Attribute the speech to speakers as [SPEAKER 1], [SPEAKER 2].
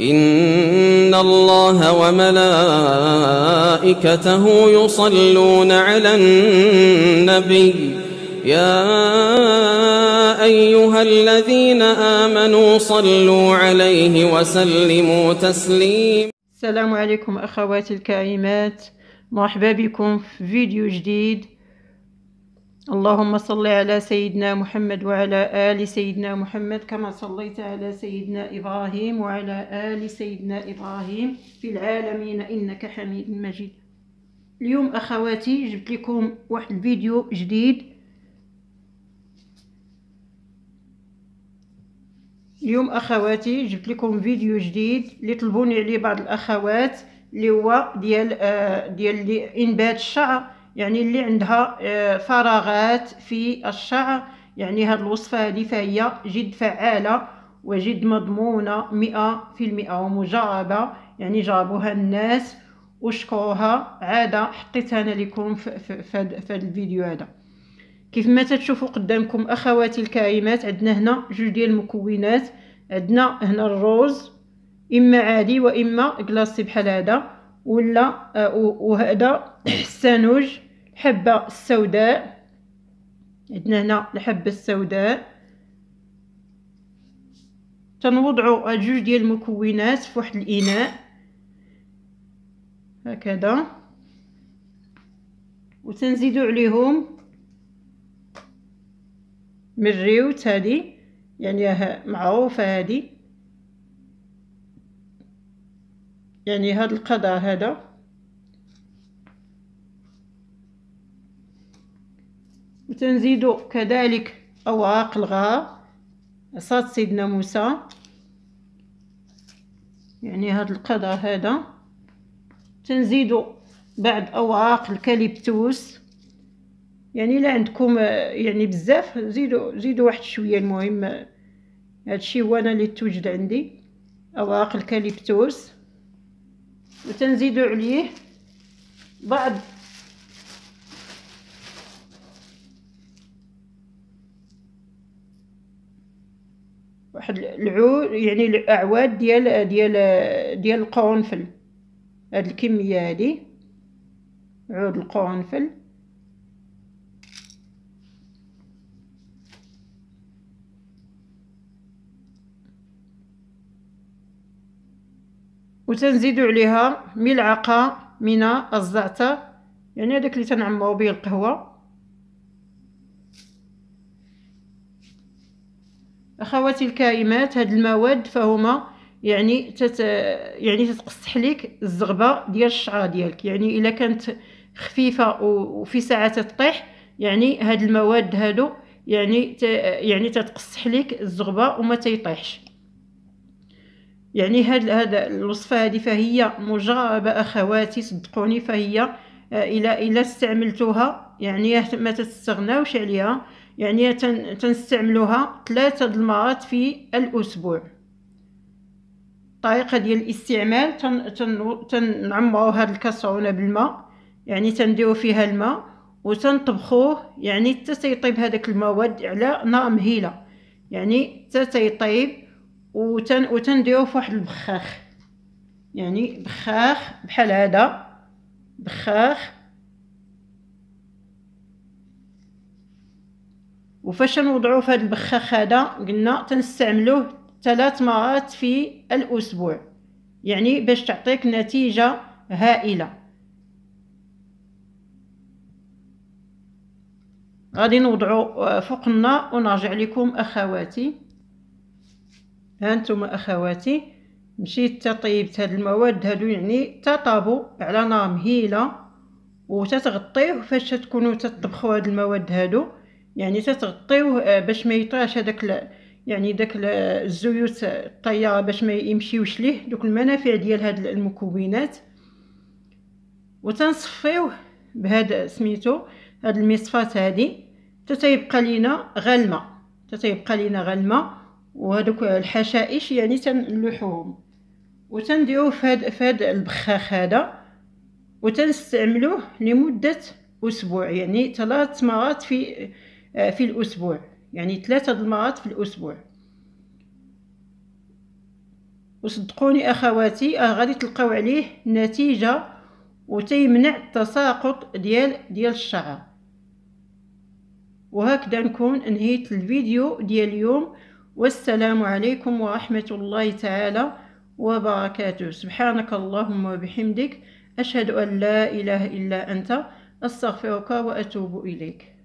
[SPEAKER 1] إن الله وملائكته يصلون على النبي يا أيها الذين آمنوا صلوا عليه وسلموا تسليما
[SPEAKER 2] السلام عليكم أخواتي الكريمات مرحبا بكم في فيديو جديد. اللهم صل على سيدنا محمد وعلى آل سيدنا محمد كما صليت على سيدنا إبراهيم وعلى آل سيدنا إبراهيم في العالمين إنك حميد مجيد. اليوم أخواتي جبت لكم واحد الفيديو جديد. اليوم أخواتي جبت لكم فيديو جديد اللي طلبوني عليه بعض الأخوات اللي هو ديال آه ديال إنبات الشعر. يعني اللي عندها آه، فراغات في الشعر. يعني هاد الوصفة هذه فهي جد فعالة وجد مضمونة مئة في المئة ومجربة. يعني جربوها الناس وشكروها. عادة حطيتها أنا لكم في, في الفيديو هذا. كيف ما تشوفوا قدامكم أخواتي الكريمات عندنا هنا جوج ديال المكونات. عندنا هنا الروز إما عادي وإما كلاصي بحال هذا ولا آه، وهذا السانوج. الحبة السوداء. عندنا هنا الحبة السوداء. تنوضعوا جوج ديال المكونات في واحد الإناء. هكذا. وتنزيدوا عليهم مريوت هذه يعني معروفة هذه يعني هذا القدر هذا. وتنزيدو كذلك أوراق الغار عصات سيدنا موسى. يعني هذا القدر هذا. تنزيدو بعد أوراق الكاليبتوس يعني لا عندكم يعني بزاف زيدوا زيدوا واحد شوية المهم. هادشي هو أنا اللي توجد عندي. اوراق الكاليبتوس وتنزيدو عليه بعض واحد العود يعني الأعواد ديال ديال ديال القرنفل. هاد الكمية هادي. عود القرنفل. وتنزيدو عليها ملعقة من الزعتر. يعني هذاك اللي تنعمرو به القهوة. أخواتي الكريمات هاد المواد فهما يعني تت يعني تتقصح لك الزغبة ديال الشعره ديالك. يعني إلا كانت خفيفة وفي ساعة تطيح يعني هاد المواد هادو يعني ت... يعني تتقصح لك الزغبة وما تيطيحش. يعني هاد هذا الوصفة هذه فهي مجربة أخواتي صدقوني فهي إلى إلى استعملتوها يعني ما تستغناوش عليها. يعني تنستعملوها ثلاثة المرات في الأسبوع. الطريقة ديال الاستعمال تن تن تنعمرو هاد الكاسرونة بالماء يعني تنديرو فيها الماء وتنطبخوه يعني حتى تيطيب هذاك المواد على نار مهيلة. يعني حتى تيطيب وتن وتنديرو في واحد البخاخ. يعني بخاخ بحال هذا بخاخ وفاش نوضعوه في هذا البخاخ هذا قلنا تنستعملوه ثلاث مرات في الأسبوع. يعني باش تعطيك نتيجة هائلة. غادي نوضعو فوق النار ونرجع لكم أخواتي. هانتم أخواتي. مشيت طيبت هاد المواد هادو يعني تطابو على نار مهيلة وتتغطيه فاش تكونوا تطبخوا هاد المواد هادو. يعني تتغطيوه آه، باش ما يطراش هذاك يعني داك الزيوت الطياره باش ما يمشيوش ليه دوك المنافع ديال هاد المكونات. وتنصفيوه بهذا سميتو هاد المصفات هادي. تتيبقى لينا غير الماء تتيبقى لينا غير الماء وهذوك الحشائش يعني تنلوحوهم. وتنديروه في هاد في هاد البخاخ هذا وتنستعملوه لمدة أسبوع يعني ثلاث مرات في في الأسبوع. يعني ثلاثة المرات في الأسبوع. وصدقوني أخواتي آه غادي تلقاو عليه نتيجة وتيمنع التساقط ديال ديال الشعر. وهكذا نكون انهيت الفيديو ديال اليوم. والسلام عليكم ورحمة الله تعالى وبركاته. سبحانك اللهم وبحمدك أشهد أن لا إله إلا أنت أستغفرك وأتوب إليك.